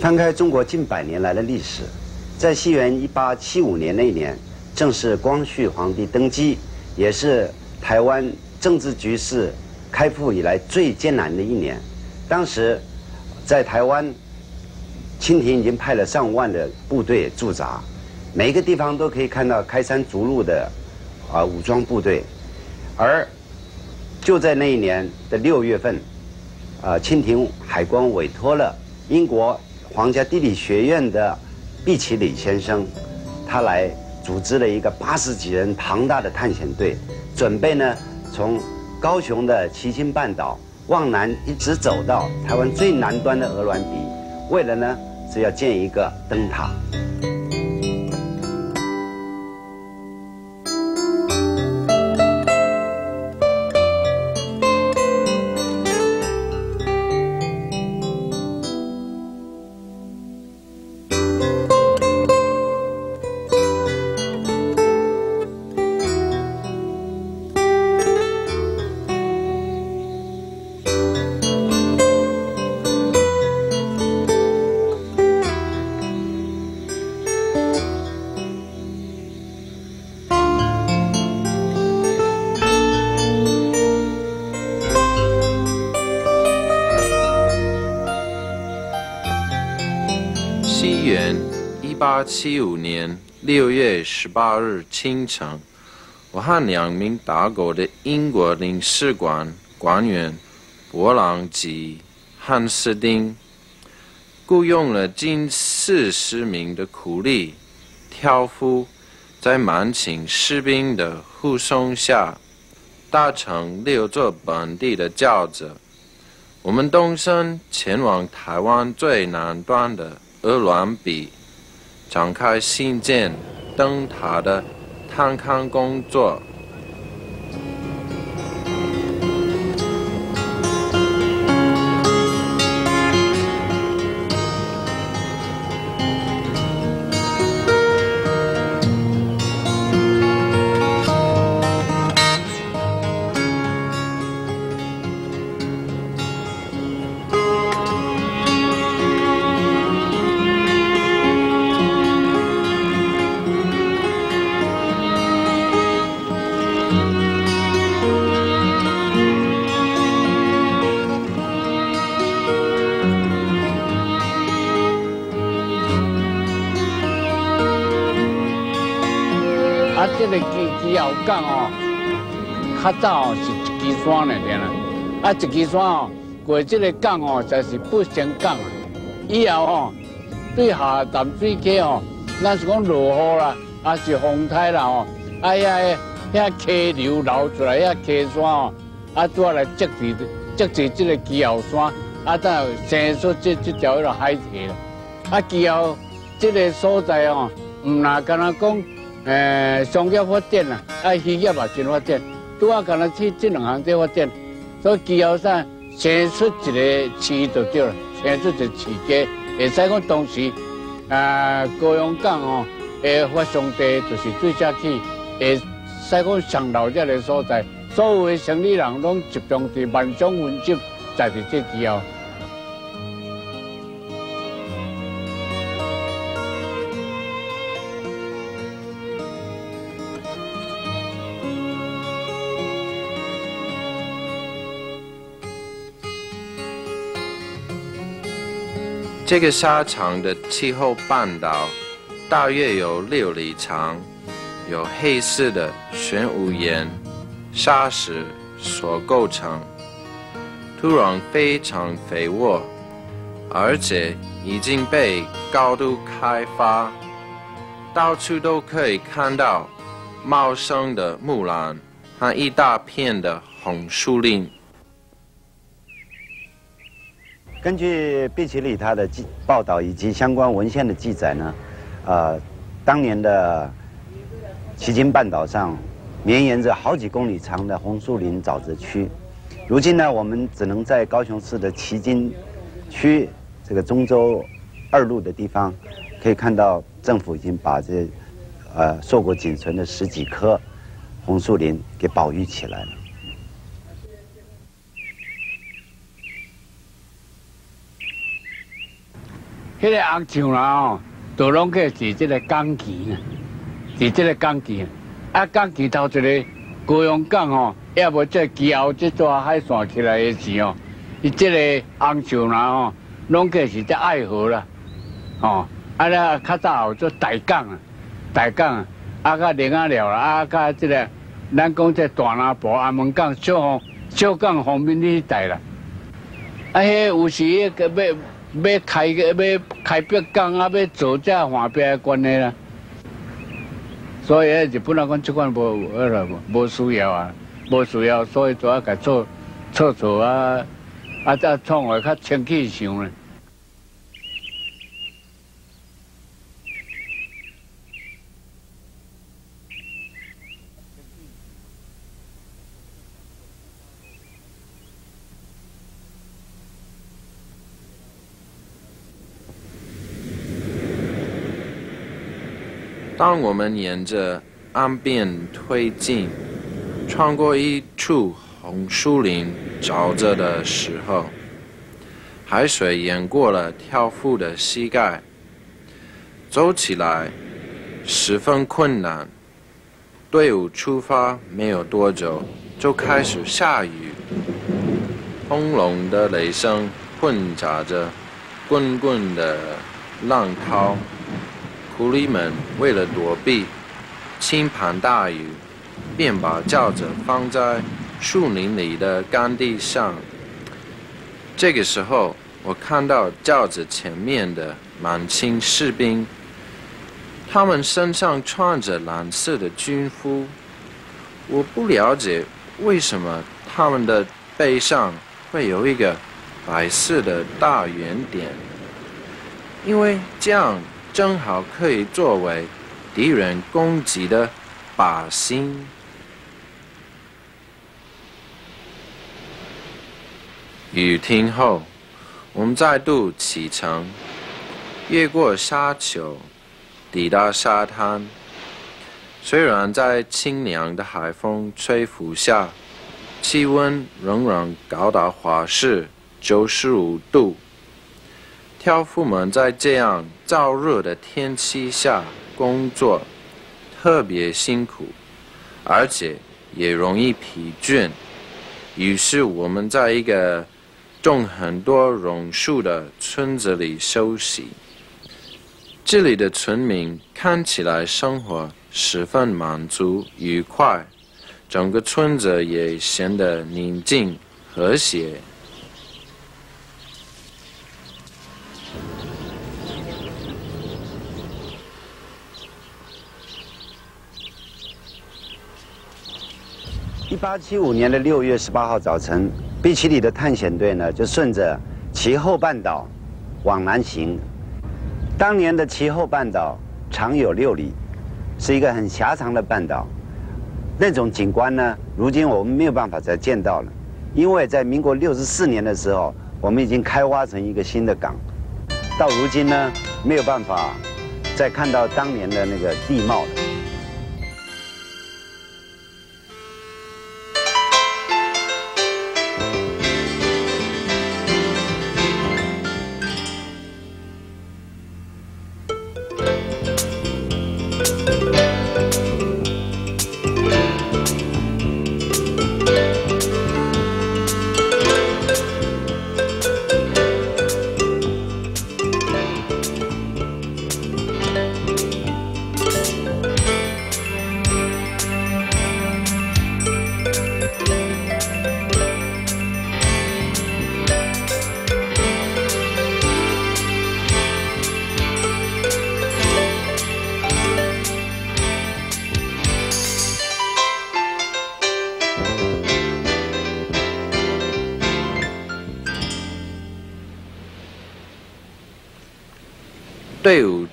翻开中国近百年来的历史，在西元一八七五年那一年，正是光绪皇帝登基，也是台湾政治局势开埠以来最艰难的一年。当时，在台湾，清廷已经派了上万的部队驻扎，每一个地方都可以看到开山逐鹿的啊武装部队，而就在那一年的六月份，啊，清廷海关委托了英国皇家地理学院的毕奇里先生，他来组织了一个八十几人庞大的探险队，准备呢从高雄的旗津半岛。往南一直走到台湾最南端的鹅銮鼻，为了呢是要建一个灯塔。八七五年六月十八日清晨，我和两名打狗的英国领事馆官员博朗及汉斯丁，雇佣了近四十名的苦力、挑夫，在满清士兵的护送下，搭乘六座本地的轿子，我们动身前往台湾最南端的鹅銮鼻。展开新建灯塔的探勘工作。啊，一支山哦，过这个港哦，就是不升港。以后哦，对下淡水溪哦，那是讲落雨啦，啊是风台啦哦，哎呀，遐溪流流出来，遐溪山哦，啊拄来接住接住这个基后山，啊等生出这这条迄个海堤了。啊，基后这个所在哦，唔那干那讲。诶，商业发展啊，啊，渔业也真发展，拄啊，干那去这两行在发展，所以基后山生出一个市就对了，生出一个市街，会使讲当时，啊，高雄港哦，诶，发祥地就是最早起，会使讲上老这个所在，所有的城里人拢集中伫万众云集，在伫这基后。这个沙场的气候半岛大约有六里长，由黑色的玄武岩沙石所构成，土壤非常肥沃，而且已经被高度开发，到处都可以看到茂盛的木兰和一大片的红树林。根据毕奇里他的记报道以及相关文献的记载呢，呃，当年的旗津半岛上绵延着好几公里长的红树林沼泽区，如今呢，我们只能在高雄市的旗津区这个中州二路的地方，可以看到政府已经把这呃硕果仅存的十几棵红树林给保育起来了。迄个红墙啦哦，都拢计是即个钢旗啊，是即个钢旗啊。啊，钢旗头一个高阳港哦，要无这旗后即座海线起来的时候，伊即个红墙啦哦，拢计是这爱河啦，哦，啊咧较早有做大港啊，大港啊，啊甲连啊了啦，啊甲即个咱讲这大南部阿门港小港小港方面呢带啦，啊，迄有时个要。要开个要开别港啊，要做这换别关的啦，所以日本人讲这款无好了，无需要啊，无需要，所以就要甲做厕所啊，啊再创个较清气上咧。当我们沿着岸边推进，穿过一处红树林沼泽的时候，海水淹过了挑夫的膝盖，走起来十分困难。队伍出发没有多久，就开始下雨，轰隆的雷声混杂着滚滚的浪涛。狐狸们为了躲避倾盆大雨，便把轿子放在树林里的干地上。这个时候，我看到轿子前面的满清士兵，他们身上穿着蓝色的军服。我不了解为什么他们的背上会有一个白色的大圆点，因为这样。正好可以作为敌人攻击的靶心。雨停后，我们再度启程，越过沙丘，抵达沙滩。虽然在清凉的海风吹拂下，气温仍然高达华氏九十五度。挑夫们在这样燥热的天气下工作，特别辛苦，而且也容易疲倦。于是我们在一个种很多榕树的村子里休息。这里的村民看起来生活十分满足愉快，整个村子也显得宁静和谐。八七五年的六月十八号早晨，毕奇里的探险队呢就顺着其后半岛往南行。当年的其后半岛长有六里，是一个很狭长的半岛。那种景观呢，如今我们没有办法再见到了，因为在民国六十四年的时候，我们已经开挖成一个新的港。到如今呢，没有办法再看到当年的那个地貌了。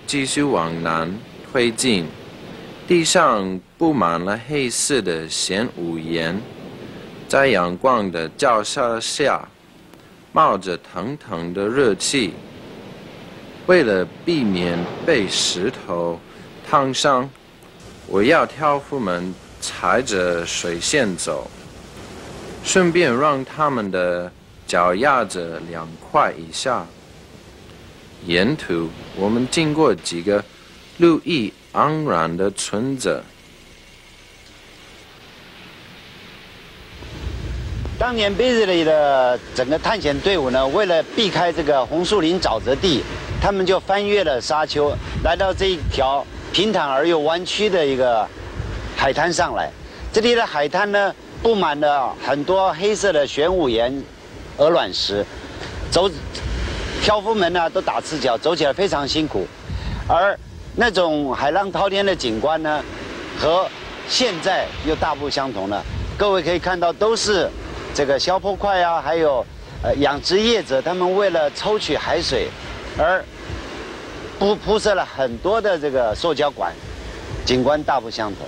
继续往南推进，地上布满了黑色的玄武岩，在阳光的照射下，冒着腾腾的热气。为了避免被石头烫伤，我要挑夫们踩着水线走，顺便让他们的脚压着两块以下。沿途我们经过几个绿意盎然的村子。当年贝日里的整个探险队伍呢，为了避开这个红树林沼泽地，他们就翻越了沙丘，来到这一条平坦而又弯曲的一个海滩上来。这里的海滩呢，布满了很多黑色的玄武岩、鹅卵石，走漂夫们呢都打赤脚，走起来非常辛苦。而那种海浪滔天的景观呢，和现在又大不相同了。各位可以看到，都是。这个消波块啊，还有呃养殖业者，他们为了抽取海水，而铺铺设了很多的这个塑胶管，景观大不相同。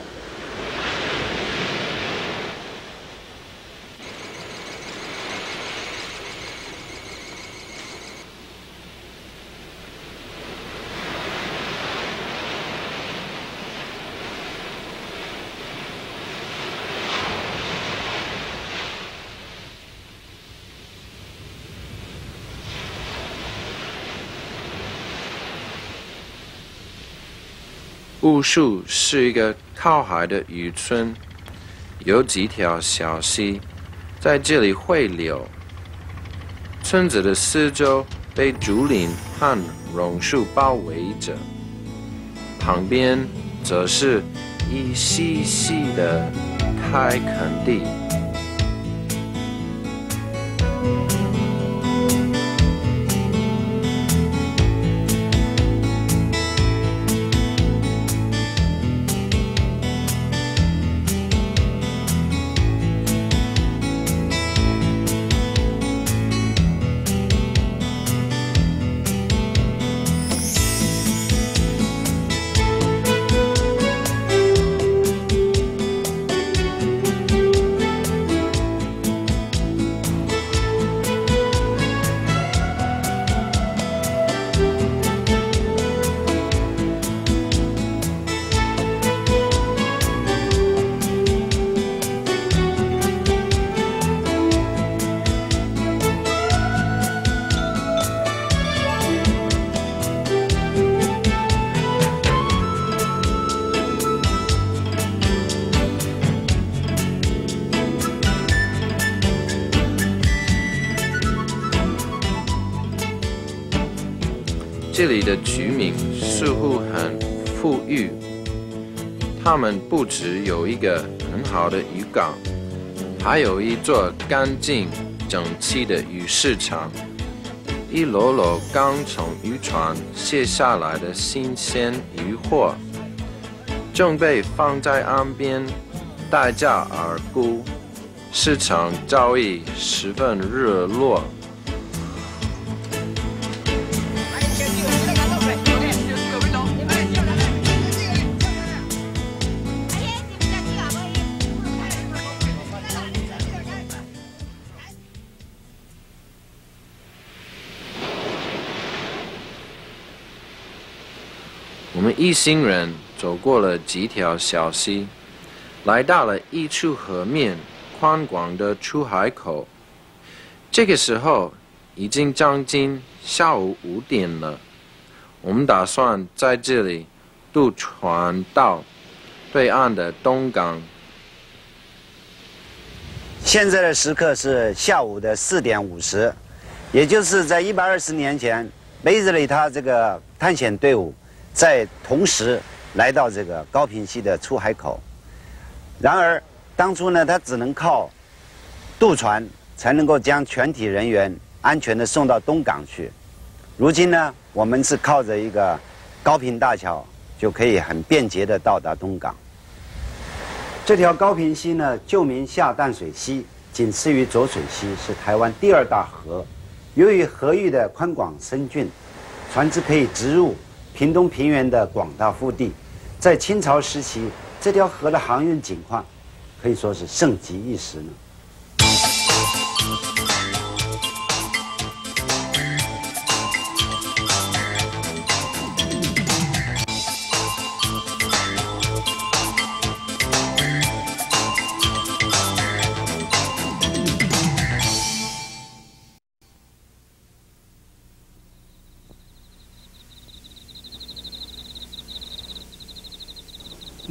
雾树是一个靠海的渔村，有几条小溪在这里汇流。村子的四周被竹林和榕树包围着，旁边则是一细细的开垦地。们不只有一个很好的渔港，还有一座干净整齐的鱼市场，一箩箩刚从渔船卸下来的新鲜渔货，正被放在岸边待价而沽，市场交易十分热络。一行人走过了几条小溪，来到了一处河面宽广的出海口。这个时候已经将近下午五点了。我们打算在这里渡船到对岸的东港。现在的时刻是下午的四点五十，也就是在一百二十年前，梅子里他这个探险队伍。在同时来到这个高平溪的出海口，然而当初呢，他只能靠渡船才能够将全体人员安全的送到东港去。如今呢，我们是靠着一个高平大桥就可以很便捷的到达东港。这条高平溪呢，旧名下淡水溪，仅次于浊水溪，是台湾第二大河。由于河域的宽广深峻，船只可以直入。屏东平原的广大腹地，在清朝时期，这条河的航运景况可以说是盛极一时呢。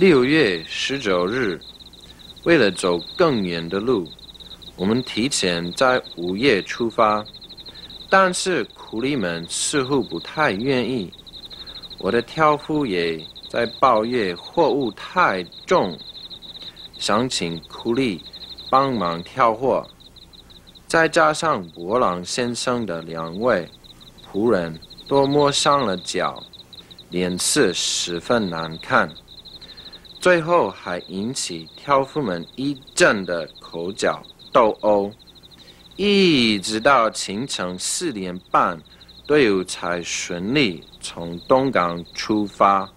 六月十九日，为了走更远的路，我们提前在午夜出发，但是苦力们似乎不太愿意。我的挑夫也在抱怨货物太重，想请苦力帮忙挑货。再加上博朗先生的两位仆人都摸伤了脚，脸色十分难看。最后还引起挑夫们一阵的口角斗殴，一直到清晨四点半，队伍才顺利从东港出发。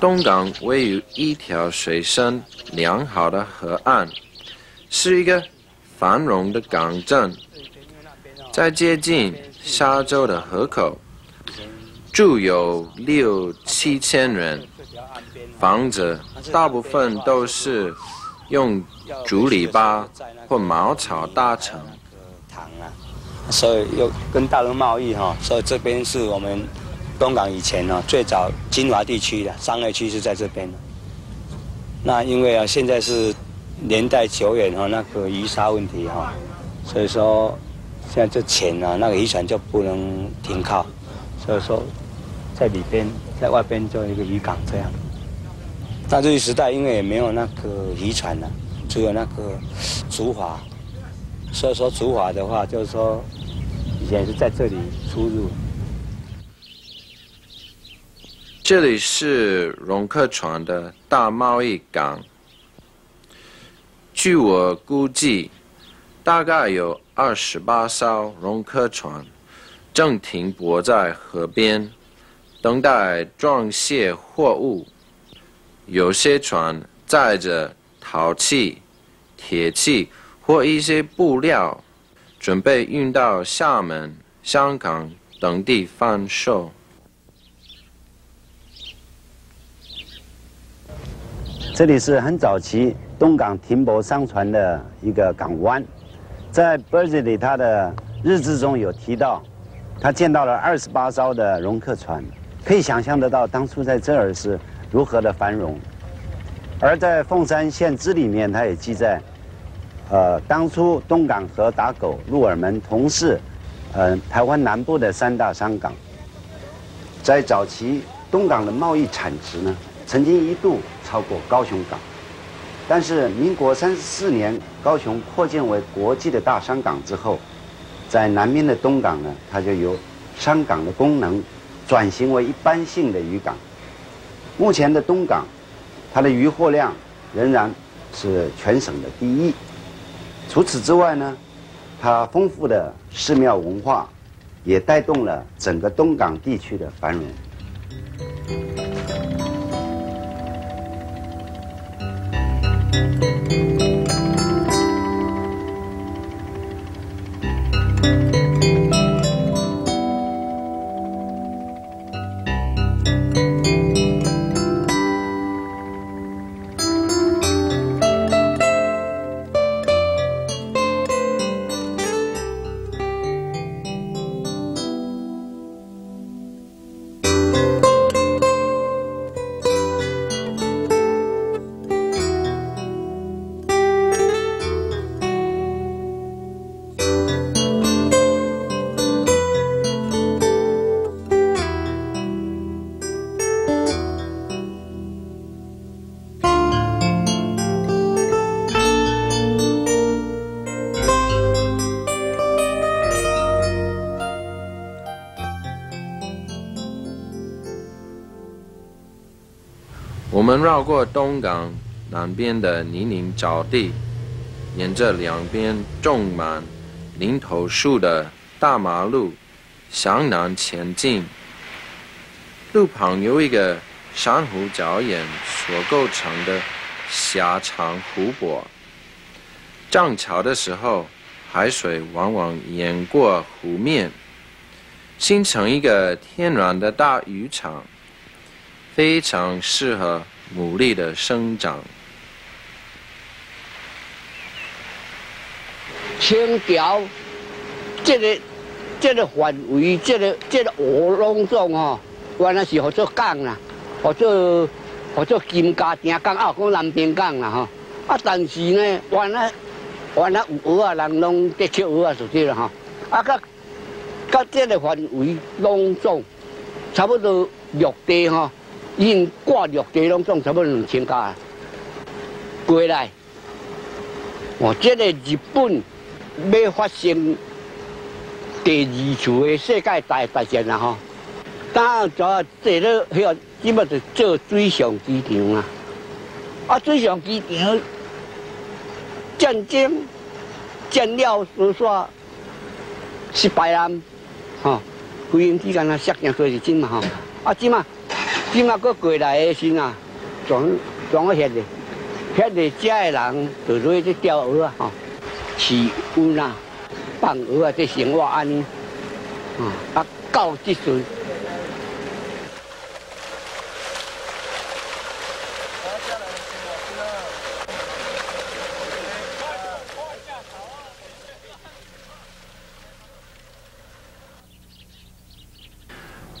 东港位于一条水深良好的河岸。是一个繁荣的港镇，在接近沙洲的河口，住有六七千人，房子大部分都是用竹篱笆或茅草搭成。所以又跟大陆贸易哈，所以这边是我们东港以前呢最早金华地区的商业区是在这边。那因为啊现在是。年代久远哈，那个遗沙问题哈，所以说现在这钱啊，那个渔船就不能停靠，所以说在里边，在外边做一个渔港这样。那这一时代因为也没有那个渔船了，只有那个竹筏，所以说竹筏的话，就是说以前是在这里出入。这里是容客船的大贸易港。据我估计，大概有二十八艘容客船正停泊在河边，等待装卸货物。有些船载着陶器、铁器或一些布料，准备运到厦门、香港等地贩售。这里是很早期。东港停泊商船的一个港湾，在 b e r z l y 他的日志中有提到，他见到了二十八艘的容客船，可以想象得到当初在这儿是如何的繁荣。而在凤山县志里面，他也记载，呃，当初东港和打狗、鹿耳门同是，呃，台湾南部的三大商港。在早期，东港的贸易产值呢，曾经一度超过高雄港。但是，民国三十四年，高雄扩建为国际的大商港之后，在南边的东港呢，它就由商港的功能转型为一般性的渔港。目前的东港，它的渔获量仍然是全省的第一。除此之外呢，它丰富的寺庙文化，也带动了整个东港地区的繁荣。我们过东港南边的泥泞沼地，沿着两边种满林头树的大马路向南前进。路旁有一个珊瑚礁岩所构成的狭长湖泊。涨潮的时候，海水往往淹过湖面，形成一个天然的大渔场，非常适合。牡蛎的生长。清朝这个这个范围，这个这个河拢总哦，原来是合作港啦，合作合作金家埕港啊，讲南边港啦吼。啊，但是呢，原来原来有鹅啊，人拢在吃鹅啊，是这啦吼。啊，甲甲这个范围拢总差不多陆地吼，因挂陆地拢总差不多两千家过来。哦，这个日本要发生第二次的世界大大战啦吼，当在这个迄个基本是做水上机场啊，啊水上机场战争战了就煞失败啦，吼，飞行机间啊，杀人多是真嘛吼，啊即嘛即嘛搁过来的时啊，装装个遐个。遐个遮的人就落去钓鱼啊，吼，饲鱼啊，放鱼啊，这生活安尼，啊，啊，到即阵。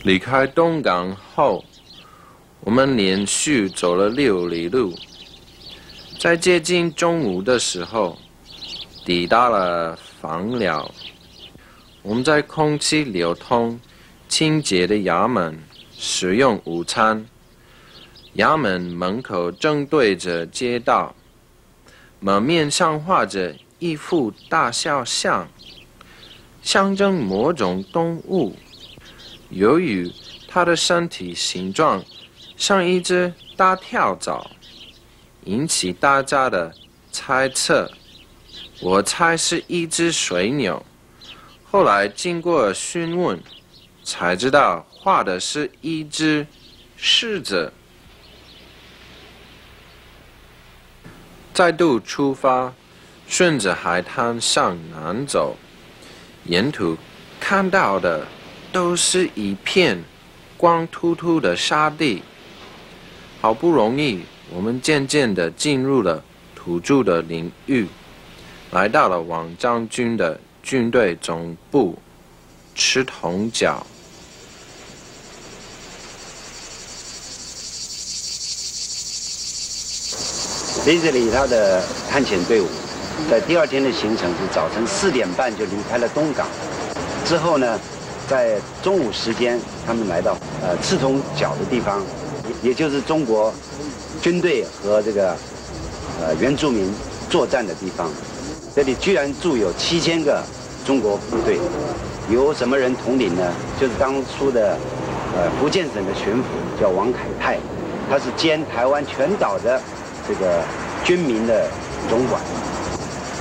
离开东港后，我们连续走了六里路。在接近中午的时候，抵达了房寮。我们在空气流通、清洁的衙门食用午餐。衙门门口正对着街道，门面上画着一幅大肖像，象征某种动物。由于它的身体形状像一只大跳蚤。引起大家的猜测，我猜是一只水鸟。后来经过询问，才知道画的是一只狮子。再度出发，顺着海滩向南走，沿途看到的都是一片光秃秃的沙地。好不容易。我们渐渐地进入了土著的领域，来到了王将军的军队总部——赤铜角。林子里他的探险队伍，在第二天的行程是早晨四点半就离开了东港，之后呢，在中午时间，他们来到呃赤铜角的地方，也就是中国。军队和这个呃原住民作战的地方，这里居然住有七千个中国部队，由什么人统领呢？就是当初的呃福建省的巡抚叫王凯泰，他是兼台湾全岛的这个军民的总管。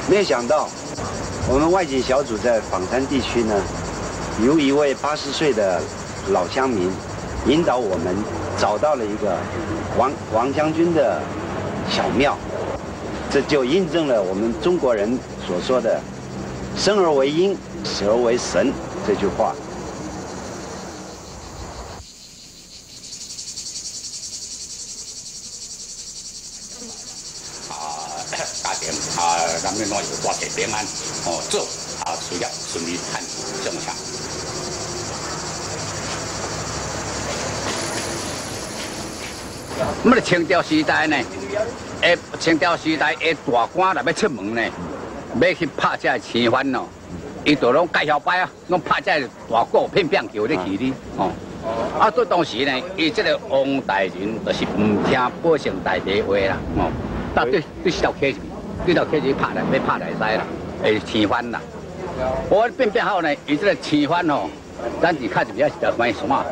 没有想到，我们外景小组在访山地区呢，由一位八十岁的老乡民引导我们找到了一个。王王将军的小庙，这就印证了我们中国人所说的“生而为鹰，死而为神”这句话。啊，家庭啊，咱们那有挂铁平安哦，做啊，需要顺利看正常。我们清朝时代呢，诶，清朝时代诶大官来要出门呢，要去拍这青番咯，伊就拢介绍摆啊，拢拍这大鼓片片叫你去哩，哦。啊，在当时呢，伊这个王大人就是唔听百姓大地话啦，哦。但对对这条溪子，这条溪子拍来要拍来使啦，诶青番啦。我变变好呢，伊这个青番哦，咱是看是比较是叫番什么？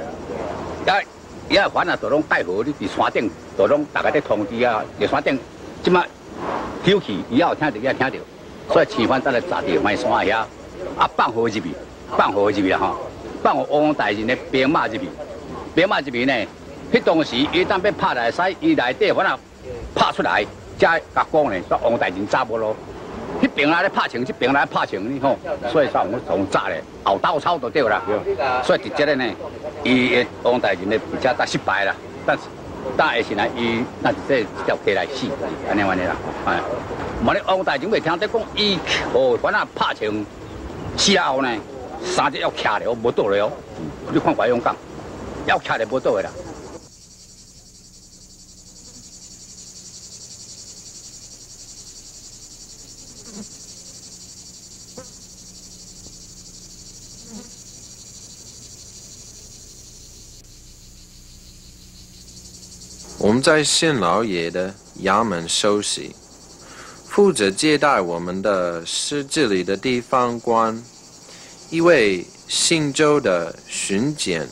伊啊，反啊，都拢带好你伫山顶，都拢大家在通知啊，伫山顶，即马休息，以后听着也听着，所以吃饭再来扎着买山遐，啊放火入去，放火入去啦吼，放王大人的兵马入去，兵马入去呢，迄当时一旦被拍来使，伊内底反啊拍出来，才甲讲呢，说王大人查无咯。迄边来咧拍枪，这边来拍枪呢吼，所以说我从炸咧后刀操就对啦。所以直接咧呢，伊王大人咧比较大失败啦，但是但下时呢，伊那是这条溪来死，安尼安尼啦，哎。嘛咧王大将未听得讲，伊哦，反正拍枪死后呢，三只要徛了，无倒了。你看外勇讲，要徛了无倒的啦。我们在县老爷的衙门休息，负责接待我们的是这里的地方官，一位姓周的巡检。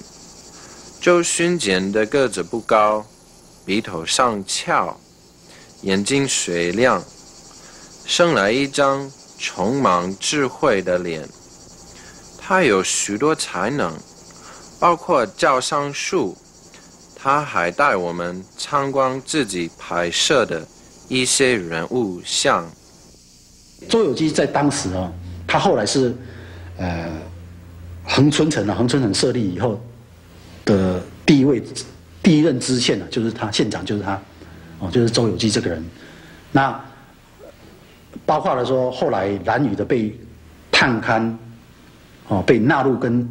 周巡检的个子不高，鼻头上翘，眼睛水亮，生来一张充满智慧的脸。他有许多才能，包括教上树。他还带我们参观自己拍摄的一些人物像。周有基在当时哦，他后来是呃恒春城啊，恒春城设立以后的第一位第一任知县呢，就是他县长，就是他哦，就是周有基这个人。那包括了说后来蓝屿的被探勘哦，被纳入跟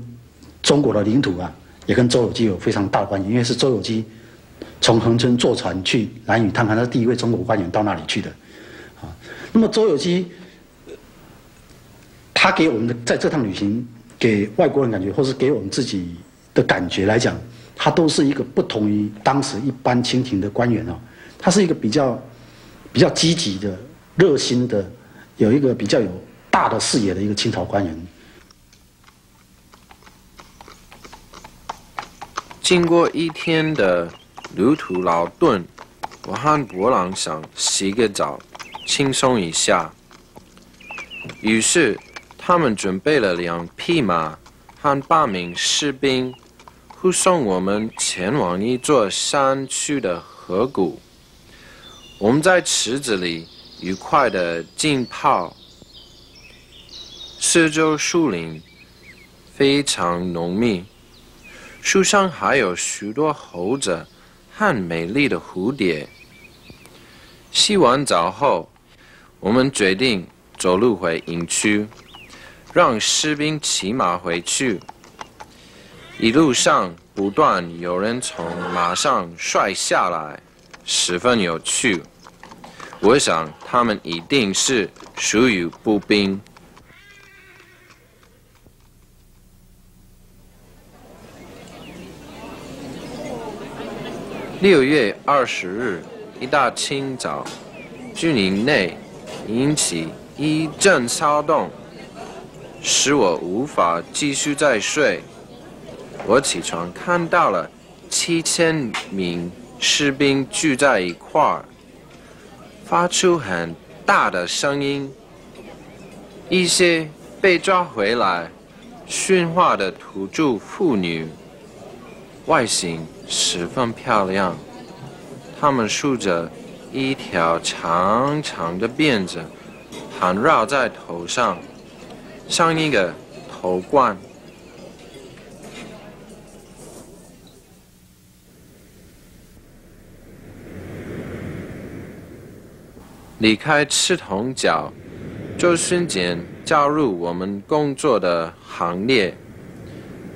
中国的领土啊。也跟周有基有非常大的关系，因为是周有基从恒春坐船去南屿探勘，他是第一位中国官员到那里去的，啊，那么周有基，他给我们的在这趟旅行给外国人感觉，或是给我们自己的感觉来讲，他都是一个不同于当时一般清廷的官员哦，他是一个比较比较积极的、热心的，有一个比较有大的视野的一个清朝官员。经过一天的旅途劳顿，我和伯朗想洗个澡，轻松一下。于是，他们准备了两匹马和八名士兵，护送我们前往一座山区的河谷。我们在池子里愉快的浸泡，四周树林非常浓密。树上还有许多猴子和美丽的蝴蝶。洗完澡后，我们决定走路回营区，让士兵骑马回去。一路上不断有人从马上摔下来，十分有趣。我想他们一定是属于步兵。六月二十日一大清早，军营内引起一阵骚动，使我无法继续再睡。我起床看到了七千名士兵聚在一块儿，发出很大的声音。一些被抓回来驯化的土著妇女，外形。十分漂亮，他们梳着一条长长的辫子，盘绕在头上，像一个头冠。离开赤铜角，就瞬间加入我们工作的行列。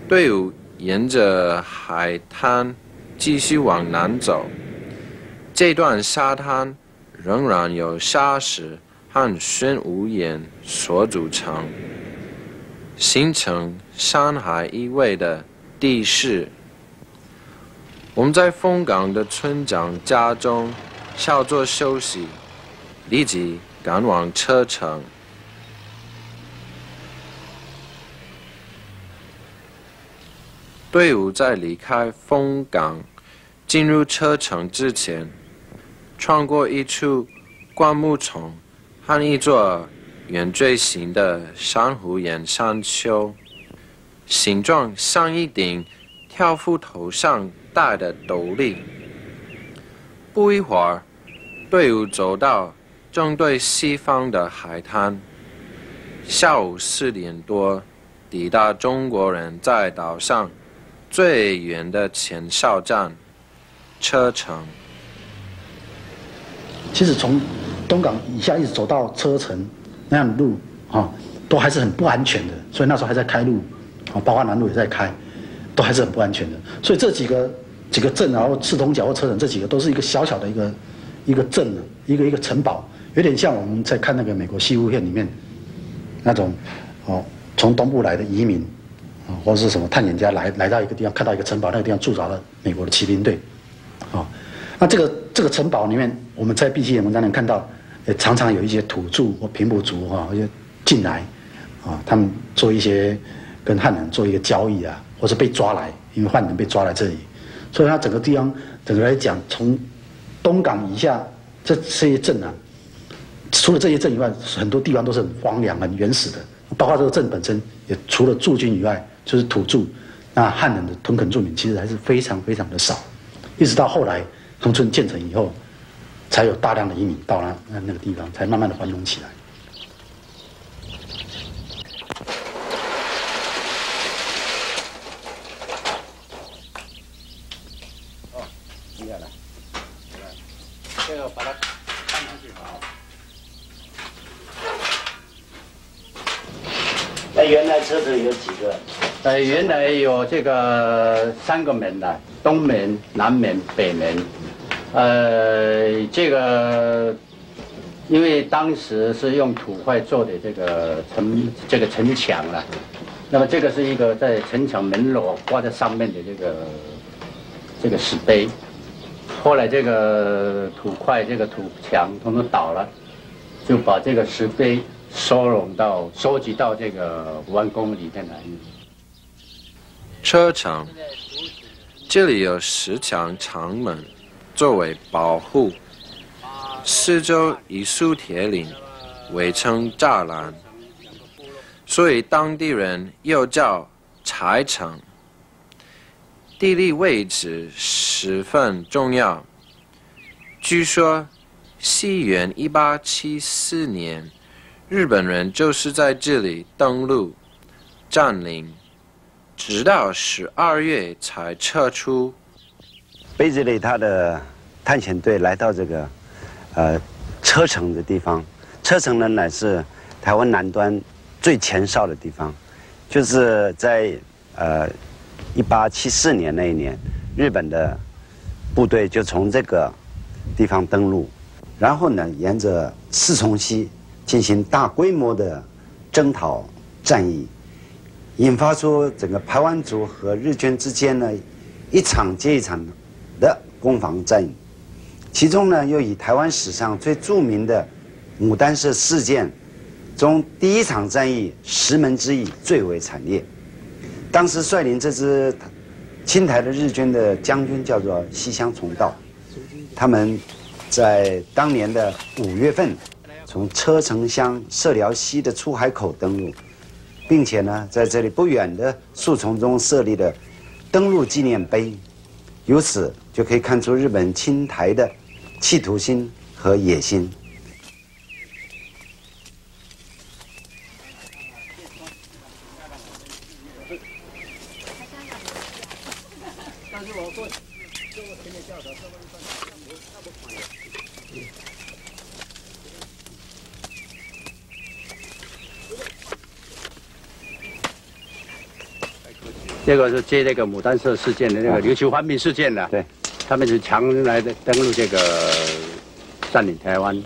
队伍沿着海滩。继续往南走，这段沙滩仍然由沙石和玄武岩所组成，形成山海意味的地势。我们在凤岗的村长家中稍作休息，立即赶往车城。队伍在离开凤岗、进入车城之前，穿过一处灌木丛和一座圆锥形的珊瑚岩山丘，形状像一顶跳夫头上戴的斗笠。不一会儿，队伍走到正对西方的海滩。下午四点多，抵达中国人在岛上。最远的前哨站，车程。其实从东港以下一直走到车城那样的路啊，都还是很不安全的。所以那时候还在开路，啊，包括南路也在开，都还是很不安全的。所以这几个几个镇，然后赤通角或车城这几个都是一个小小的一个一个镇，一个一个城堡，有点像我们在看那个美国西部片里面那种哦，从东部来的移民啊，或者是什么探险家来来到一个地方，看到一个城堡，那个地方驻扎了美国的骑兵队，啊。那这个这个城堡里面，我们在 B 七眼文章能看到，也常常有一些土著或平埔族哈，就进来，啊，他们做一些跟汉人做一个交易啊，或是被抓来，因为汉人被抓来这里，所以它整个地方整个来讲，从东港以下这这些镇啊，除了这些镇以外，很多地方都是很荒凉、很原始的，包括这个镇本身，也除了驻军以外，就是土著，那汉人的屯垦住民其实还是非常非常的少，一直到后来。农村建成以后，才有大量的移民到那那那个地方，才慢慢的繁荣起来。哦，接下来，这个把它放上去好。那原来车子有几个？呃，原来有这个三个门的，东门、南门、北门。呃，这个因为当时是用土块做的这个城这个城墙了，那么这个是一个在城墙门楼挂在上面的这个这个石碑，后来这个土块这个土墙统统倒了，就把这个石碑收拢到收集到这个完工里面来。车城，这里有石墙长门。作为保护，四周以树铁岭围成栅栏，所以当地人又叫柴城。地理位置十分重要。据说，西元一八七四年，日本人就是在这里登陆、占领，直到十二月才撤出。贝子里他的探险队来到这个呃车城的地方，车城呢乃是台湾南端最前哨的地方，就是在呃一八七四年那一年，日本的部队就从这个地方登陆，然后呢沿着四重溪进行大规模的征讨战役，引发出整个排湾族和日军之间呢一场接一场。的攻防战役，其中呢，又以台湾史上最著名的牡丹社事件中第一场战役石门之役最为惨烈。当时率领这支清台的日军的将军叫做西乡重道，他们在当年的五月份，从车城乡社寮溪的出海口登陆，并且呢，在这里不远的树丛中设立的登陆纪念碑。由此就可以看出日本侵台的企图心和野心。这个是接那个牡丹社事件的那个琉球犯病事件的，对，他们是强来的登陆这个占领台湾，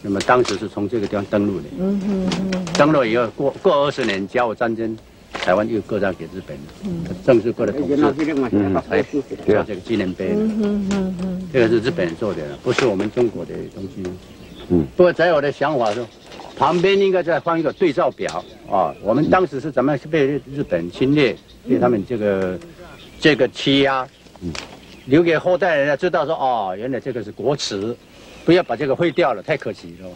那么当时是从这个地方登陆的，嗯嗯登陆以后过过二十年甲午战争，台湾又割让给日本，嗯，正式过来统治，嗯，才有这个纪念碑，嗯嗯嗯这个是日本人做的，不是我们中国的东西，嗯，不过在我的想法说。旁边应该再放一个对照表啊！我们当时是怎么被日本侵略，给他们这个这个欺压，留给后代人家知道说哦，原来这个是国耻，不要把这个毁掉了，太可惜了。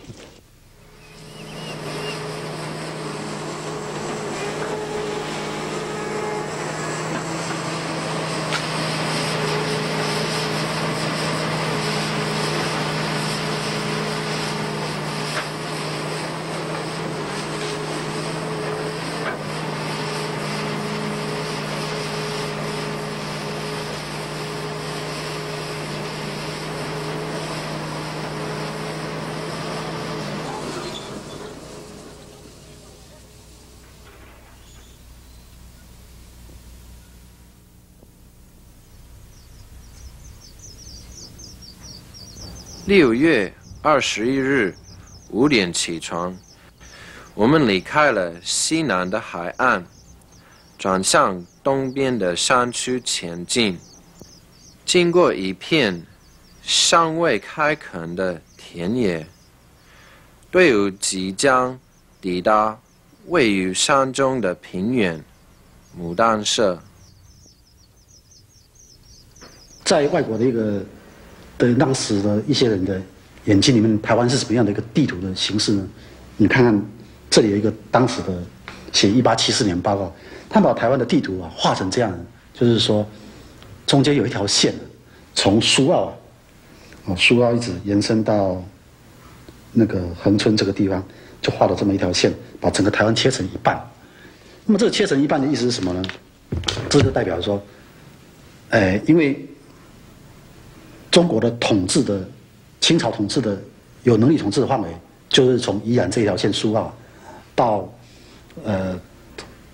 六月二十一日五点起床，我们离开了西南的海岸，转向东边的山区前进。经过一片尚未开垦的田野，队伍即将抵达位于山中的平原牡丹社。在外国的一个的当时的一些人的眼睛里面，台湾是什么样的一个地图的形式呢？你看看这里有一个当时的写一八七四年报告，他把台湾的地图啊画成这样，就是说中间有一条线，从苏澳啊，苏澳一直延伸到那个恒春这个地方，就画了这么一条线，把整个台湾切成一半。那么这个切成一半的意思是什么呢？这就代表说，哎，因为中国的统治的清朝统治的有能力统治的范围，就是从宜兰这条线苏澳到呃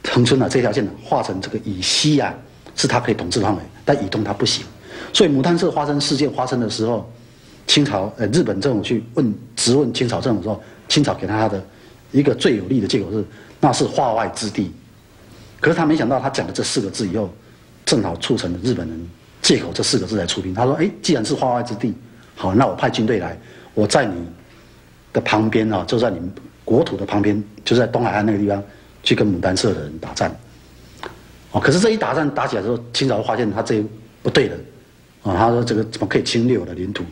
恒春啊这条线画成这个以西啊是他可以统治的范围，但以东他不行。所以牡丹社发生事件发生的时候，清朝呃日本政府去问质问清朝政府说，清朝给他的一个最有利的借口是那是化外之地。可是他没想到他讲了这四个字以后，正好促成了日本人。借口这四个字来出兵，他说：“哎，既然是化外之地，好，那我派军队来，我在你的旁边啊，就在你们国土的旁边，就在东海岸那个地方，去跟牡丹社的人打战。哦，可是这一打战打起来之后，清朝发现他这不对的，啊，他说这个怎么可以侵略我的领土？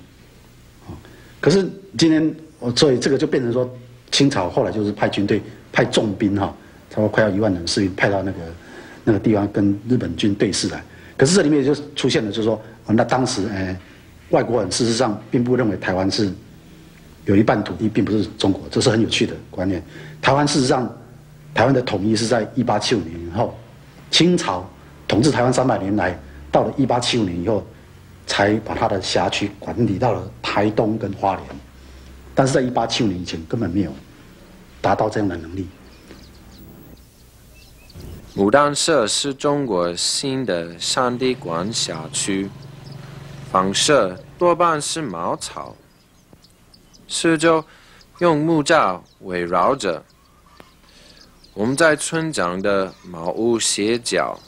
啊，可是今天我所以这个就变成说，清朝后来就是派军队派重兵哈，差不多快要一万人士兵派到那个那个地方跟日本军对视来。”可是这里面就出现了，就是说，那当时，哎，外国人事实上并不认为台湾是有一半土地并不是中国，这是很有趣的观念。台湾事实上，台湾的统一是在一八七五年以后，清朝统治台湾三百年来，到了一八七五年以后，才把它的辖区管理到了台东跟花莲，但是在一八七五年以前根本没有达到这样的能力。牡丹社是中国新的山地管辖区，房舍多半是茅草，四周用木栅围绕着。我们在村长的茅屋歇脚，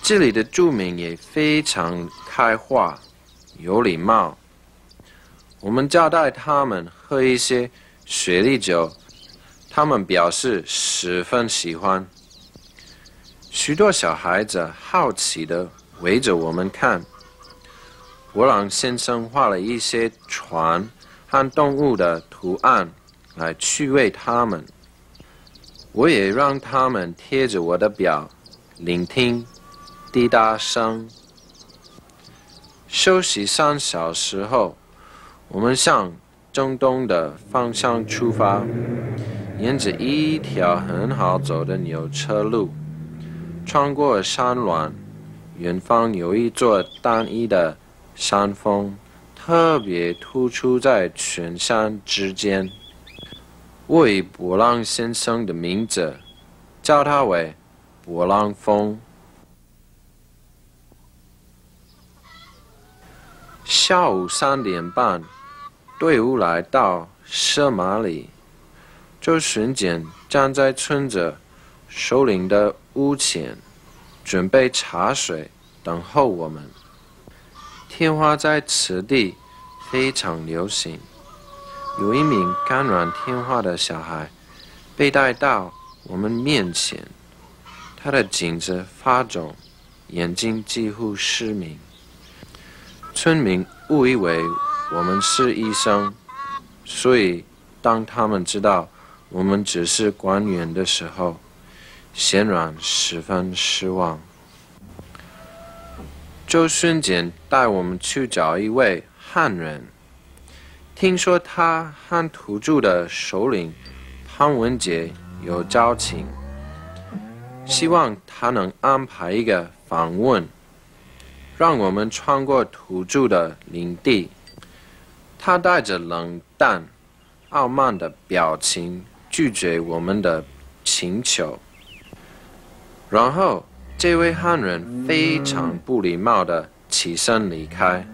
这里的住民也非常开化，有礼貌。我们交代他们喝一些雪莉酒，他们表示十分喜欢。许多小孩子好奇的围着我们看。博朗先生画了一些船和动物的图案来趣味他们。我也让他们贴着我的表，聆听滴答声。休息三小时后，我们向中东的方向出发，沿着一条很好走的牛车路。穿过山峦，远方有一座单一的山峰，特别突出在群山之间。我以波浪先生的名字叫它为波浪峰。下午三点半，队伍来到舍马里，周巡检站在村子首领的。屋前，准备茶水，等候我们。天花在此地非常流行。有一名感染天花的小孩被带到我们面前，他的颈子发肿，眼睛几乎失明。村民误以为我们是医生，所以当他们知道我们只是官员的时候，显然十分失望。周宣简带我们去找一位汉人，听说他和土著的首领潘文杰有交情，希望他能安排一个访问，让我们穿过土著的领地。他带着冷淡、傲慢的表情拒绝我们的请求。然后，这位汉人非常不礼貌的起身离开。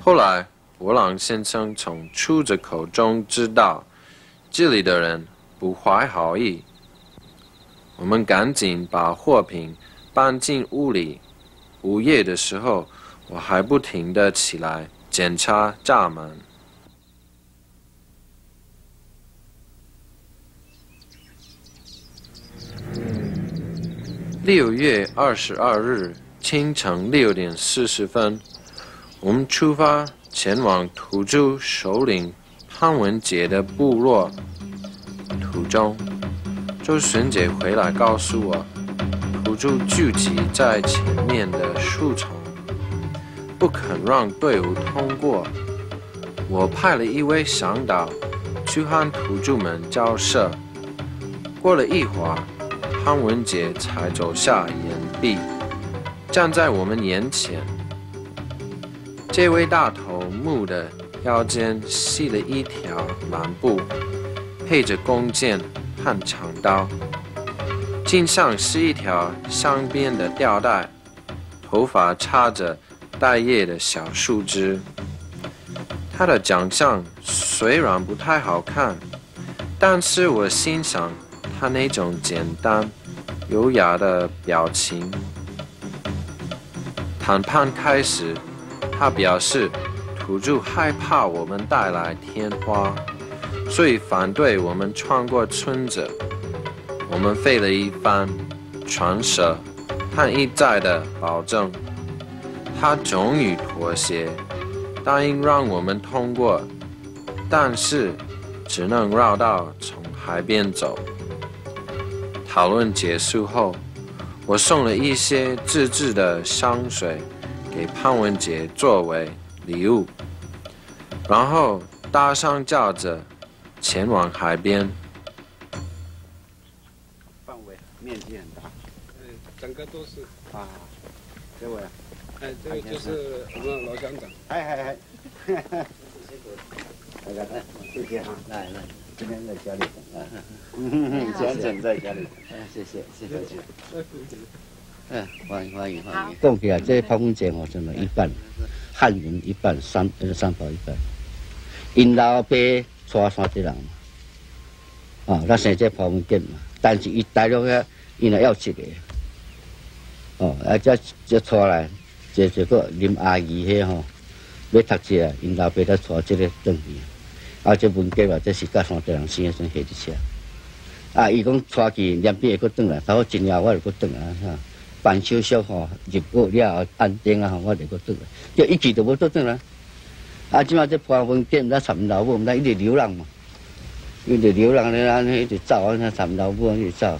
后来，博朗先生从出子口中知道，这里的人不怀好意。我们赶紧把货品搬进屋里。午夜的时候，我还不停地起来检查闸门。六月二十二日清晨六点四十分，我们出发前往土著首领潘文杰的部落。途中。周璇姐回来告诉我，土著聚集在前面的树丛，不肯让队伍通过。我派了一位向导去和土著们交涉。过了一会儿，潘文杰才走下岩壁，站在我们眼前。这位大头目的腰间系了一条蓝布，配着弓箭。和长刀，颈上是一条镶边的吊带，头发插着带叶的小树枝。他的长相虽然不太好看，但是我欣赏他那种简单、优雅的表情。谈判开始，他表示土著害怕我们带来天花。所以反对我们穿过村子，我们费了一番传舌和一再的保证，他终于妥协，答应让我们通过，但是只能绕道从海边走。讨论结束后，我送了一些自制的香水给潘文杰作为礼物，然后搭上轿子。前往海边。范围面积很大。嗯，整个都是。啊，这位。哎，这个就是我们老乡长。哎哎哎，哈哈。来来来，谢谢哈，来来，这边在家里等啊。嗯先生在家里。哎，谢谢谢谢谢。嗯，欢迎欢迎欢迎。讲起来，这泡温泉哦，真的，一半汉人，一半三呃三宝一半。因老爸。带三只人嘛，啊，咱生这泡温店嘛，但是伊大陆遐，伊若要一个，哦，啊，这这带来，这这个林阿姨遐吼，要读书啊，因老爸才带这个转去，啊，这文革嘛，这是甲山地人生生下一车，啊，伊讲带去两边会佫转来，头一年我就佫转来，哈，办手续吼，入过了后安定啊，我就佫转来，就一直都无倒转来。啊，即马这破风店在陈老母，毋知一直流浪嘛，一直流浪咧，安尼一直走啊，那陈老母一直走，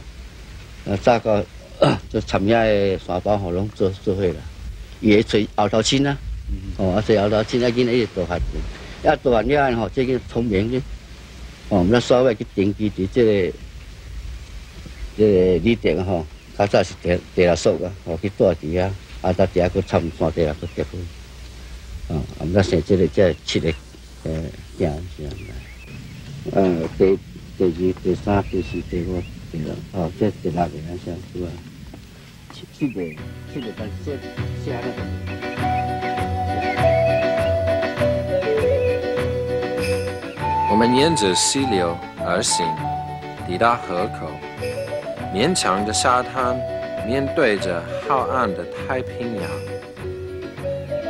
啊，走到 就参遐的山包吼，拢做做伙啦。伊会找后头亲啊，哦，啊找后头亲啊，囡仔一直大汉，啊大汉了吼，这个聪明去，哦，毋知所谓去登记伫这个这个旅店吼，较早是地地下宿啊，哦去住伫遐，啊，到底下去参山地下去结婚。啊，我们生这个这七个呃囝这样来，呃，第第二、第三、第四、第五、第六，哦，这第六个安像是吧？七七个，七个但写写那个。我们沿着溪流而行，抵达河口，绵长的沙滩，面对着浩瀚的太平洋。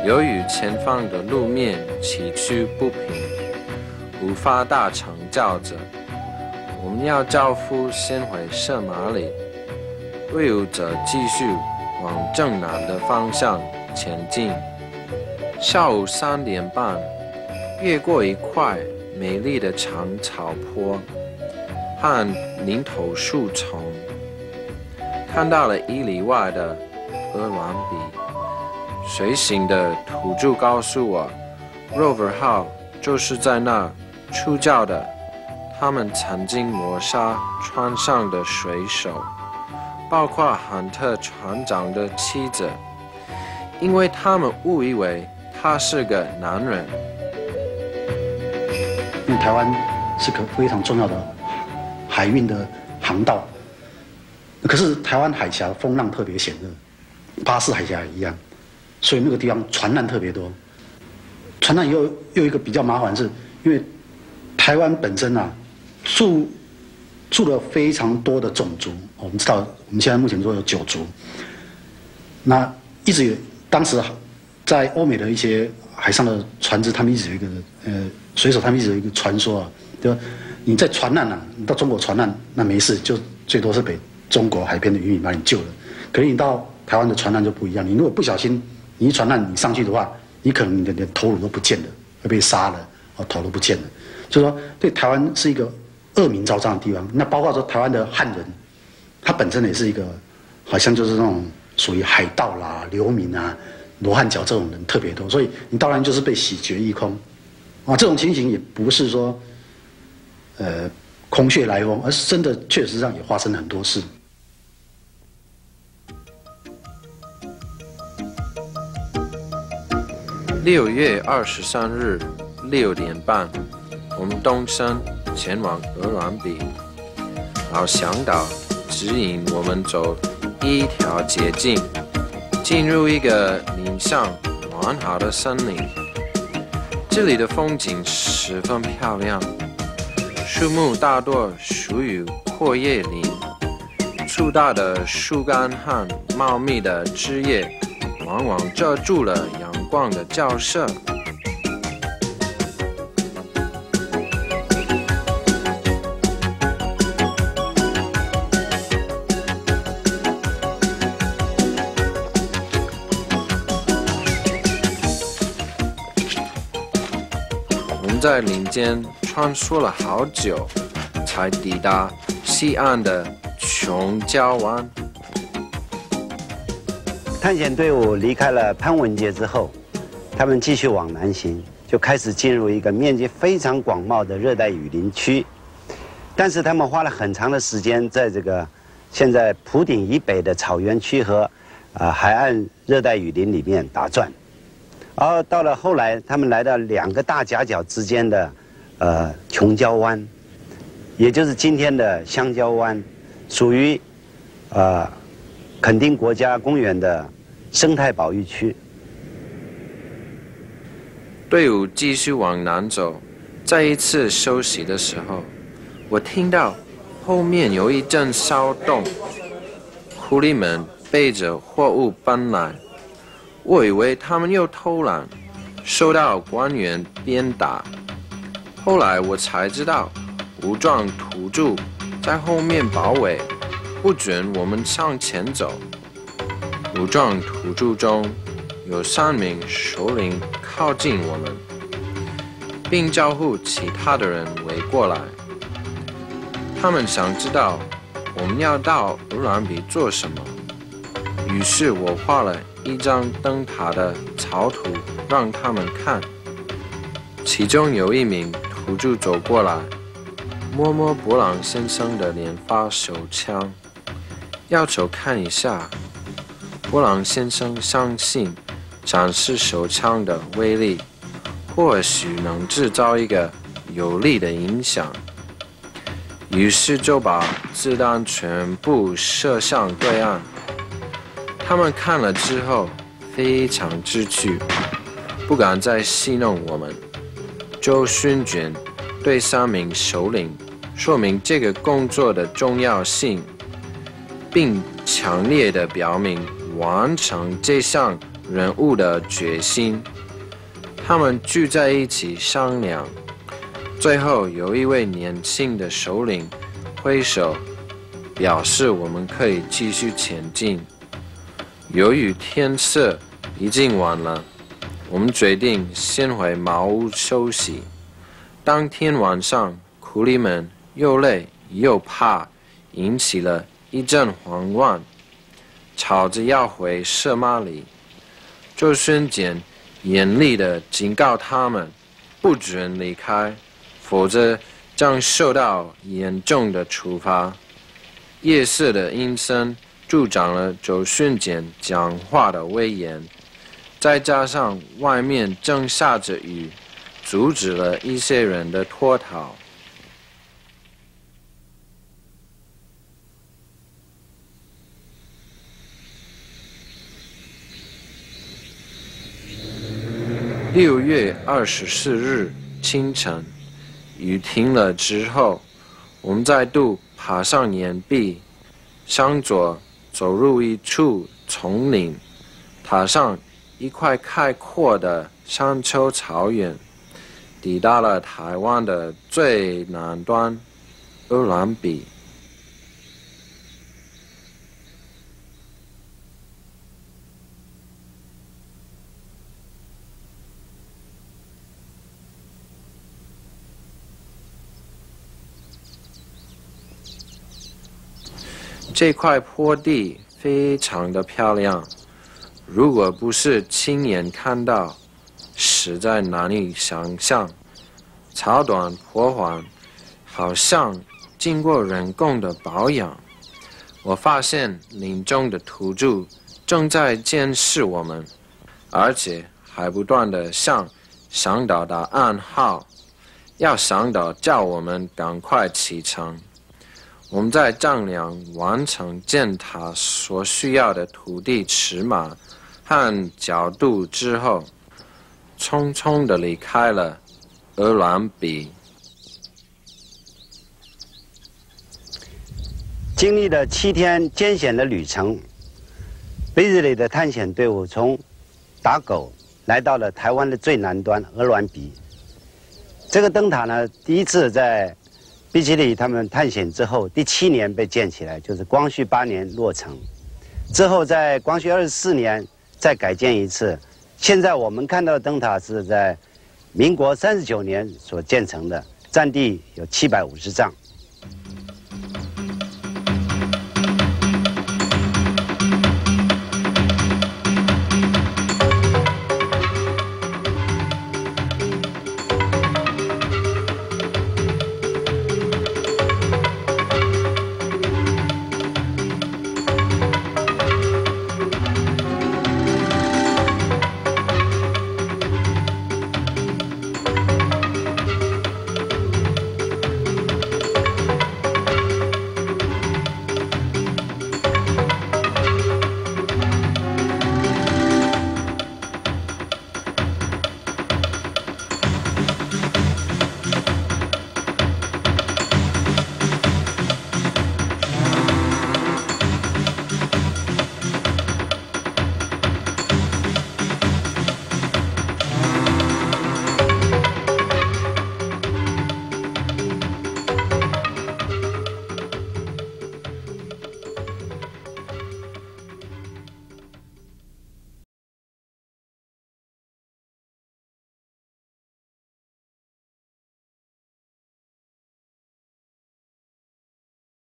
由于前方的路面崎岖不平，无法搭乘轿子，我们要叫夫先回射马里，队伍则继续往正南的方向前进。下午三点半，越过一块美丽的长草坡和林头树丛，看到了一里外的鹅銮鼻。随行的土著告诉我，Rover 号就是在那出教的。他们曾经抹杀船上的水手，包括汉特船长的妻子，因为他们误以为他是个男人。台湾是个非常重要的海运的航道，可是台湾海峡风浪特别险恶，巴士海峡也一样。所以那个地方船难特别多，船难以后又一个比较麻烦是，因为台湾本身啊住住了非常多的种族，我们知道我们现在目前说有九族，那一直有当时在欧美的一些海上的船只，他们一直有一个呃水手，他们一直有一个传说啊，就你在船难啊，你到中国船难那没事，就最多是被中国海边的渔民把你救了，可是你到台湾的船难就不一样，你如果不小心你一船难你上去的话。你可能你的连头颅都不见了，会被杀了，哦，头都不见了。所以说，对台湾是一个恶名昭彰的地方。那包括说台湾的汉人，他本身也是一个，好像就是那种属于海盗啦、流民啊、罗汉脚这种人特别多。所以你当然就是被洗劫一空，啊，这种情形也不是说，呃，空穴来风，而是真的确实上也发生了很多事。六月二十三日六点半，我们动身前往鹅銮鼻。老向导指引我们走一条捷径，进入一个林相完好的森林。这里的风景十分漂亮，树木大多属于阔叶林，粗大的树干和茂密的枝叶往往遮住了阳。光的照射。在林间穿梭了好久，才抵达西岸的琼礁湾。探险队伍离开了潘文杰之后，他们继续往南行，就开始进入一个面积非常广袤的热带雨林区。但是他们花了很长的时间在这个现在普顶以北的草原区和啊海岸热带雨林里面打转。然后到了后来，他们来到两个大夹角之间的呃琼礁湾，也就是今天的香蕉湾，属于呃垦丁国家公园的。生态保育区。队伍继续往南走，在一次休息的时候，我听到后面有一阵骚动，狐狸们背着货物奔来，我以为他们又偷懒，受到官员鞭打。后来我才知道，武装土著在后面包围，不准我们向前走。武装土著中有三名首领靠近我们，并招呼其他的人围过来。他们想知道我们要到鹅銮鼻做什么，于是我画了一张灯塔的草图让他们看。其中有一名土著走过来，摸摸布朗先生的连发手枪，要求看一下。布朗先生相信，展示手枪的威力，或许能制造一个有力的影响。于是就把子弹全部射向对岸。他们看了之后非常知趣，不敢再戏弄我们。周勋爵对三名首领说明这个工作的重要性，并强烈的表明。完成这项任务的决心，他们聚在一起商量。最后，有一位年轻的首领挥手，表示我们可以继续前进。由于天色已经晚了，我们决定先回茅屋休息。当天晚上，苦力们又累又怕，引起了一阵慌乱。吵着要回舍马里，周宣简严厉地警告他们，不准离开，否则将受到严重的处罚。夜色的阴森助长了周宣简讲话的威严，再加上外面正下着雨，阻止了一些人的脱逃。六月二十四日清晨，雨停了之后，我们再度爬上岩壁，向左走入一处丛林，踏上一块开阔的山丘草原，抵达了台湾的最南端——乌兰比。这块坡地非常的漂亮，如果不是亲眼看到，实在难以想象。草短坡缓，好像经过人工的保养。我发现林中的土著正在监视我们，而且还不断的向向导打暗号，要向导叫我们赶快启程。我们在丈量完成建塔所需要的土地尺码和角度之后，匆匆的离开了鹅銮鼻。经历了七天艰险的旅程，贝日里的探险队伍从打狗来到了台湾的最南端鹅銮鼻。这个灯塔呢，第一次在。比基里他们探险之后，第七年被建起来，就是光绪八年落成。之后在光绪二十四年再改建一次。现在我们看到的灯塔是在民国三十九年所建成的，占地有七百五十丈。